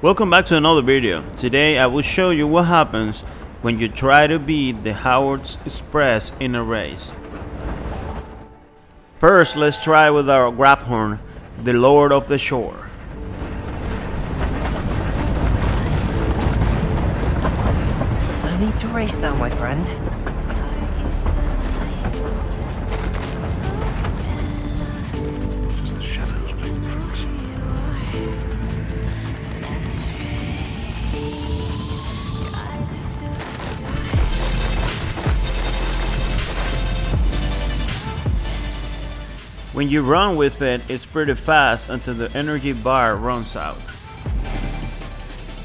Welcome back to another video. Today I will show you what happens when you try to beat the Hogwarts Express in a race. First, let's try with our Graphorn, the Lord of the Shore. No need to race now, my friend. When you run with it, it's pretty fast until the energy bar runs out.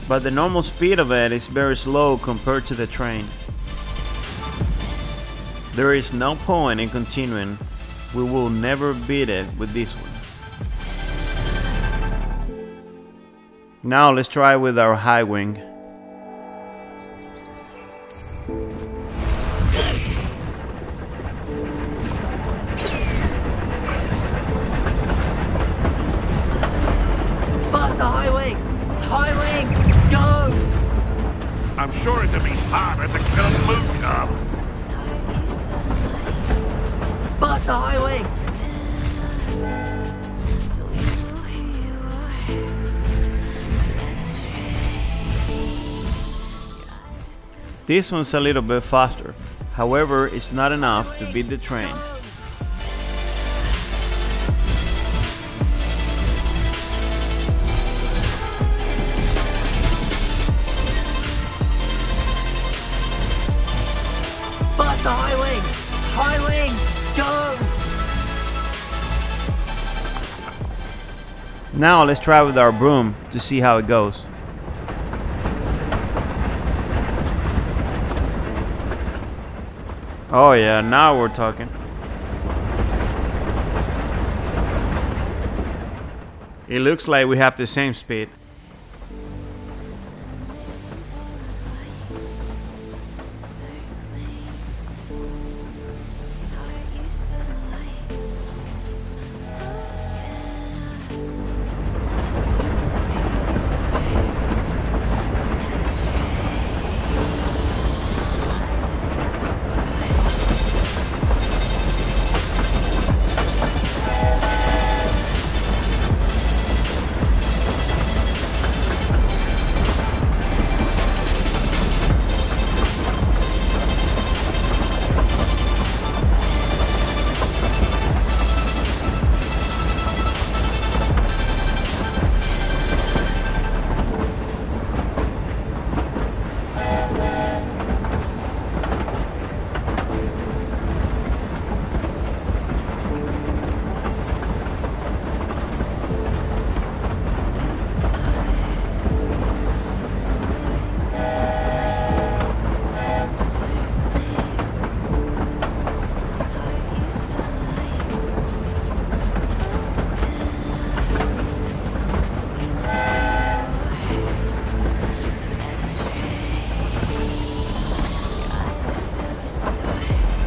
But the normal speed of it is very slow compared to the train. There is no point in continuing. We will never beat it with this one. Now let's try with our Highwing. High! Go! I'm sure it'd be harder to kill a moon calf. Faster, high! This one's a little bit faster. However, it's not enough to beat the train. Wing! Highwing! Go! Now let's try with our broom to see how it goes. Oh yeah, now we're talking. It looks like we have the same speed.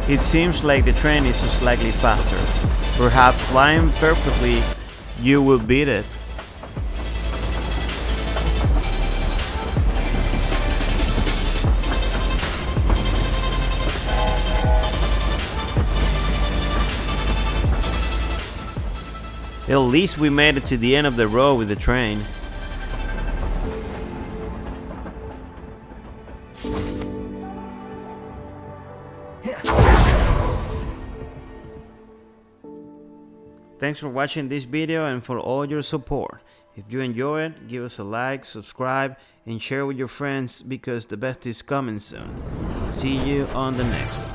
It seems like the train is slightly faster. Perhaps flying perfectly, you will beat it. At least we made it to the end of the road with the train. Thanks for watching this video and for all your support. If you enjoy it, give us a like, subscribe, and share with your friends because the best is coming soon. See you on the next one.